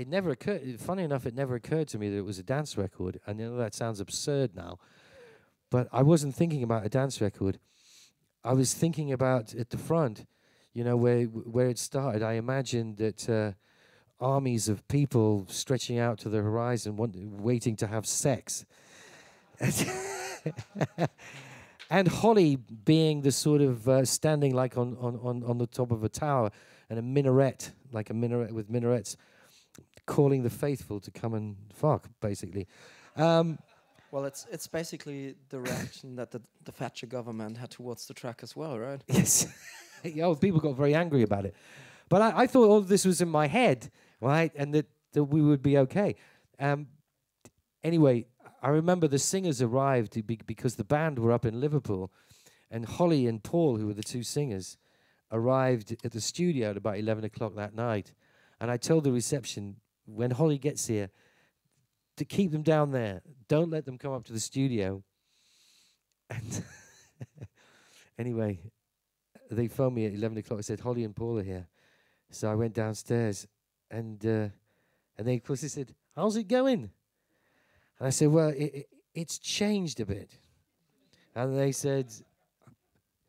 it never occurred. Funny enough, it never occurred to me that it was a dance record. I know that sounds absurd now, but I wasn't thinking about a dance record. I was thinking about at the front, you know, where where it started. I imagined that uh, armies of people stretching out to the horizon, want, waiting to have sex. and Holly being the sort of uh, standing like on, on, on, on the top of a tower and a minaret, like a minaret with minarets, calling the faithful to come and fuck, basically. Um, well, it's it's basically the reaction that the, the Thatcher government had towards the track as well, right? Yes. oh, people got very angry about it. But I, I, thought all this was in my head, right? And that, that we would be okay. Um, anyway, I remember the singers arrived be because the band were up in Liverpool, and Holly and Paul, who were the two singers, arrived at the studio at about 11 o'clock that night. And I told the reception, when Holly gets here, to keep them down there. Don't let them come up to the studio. And anyway, they phoned me at 11 o'clock. I said, Holly and Paul are here. So I went downstairs, and uh, and they, of course, they said, How's it going? And I said, Well, it, it, it's changed a bit. And they said,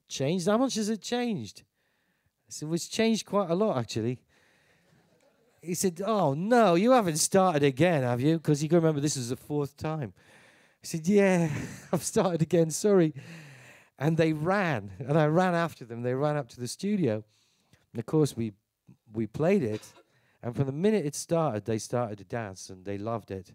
Changed? How much has it changed? I said, Well, it's changed quite a lot, actually. He said, Oh, no, you haven't started again, have you? Because you can remember this is the fourth time. I said, Yeah, I've started again, sorry. And they ran, and I ran after them. They ran up to the studio. And of course, we, we played it. And from the minute it started, they started to dance, and they loved it.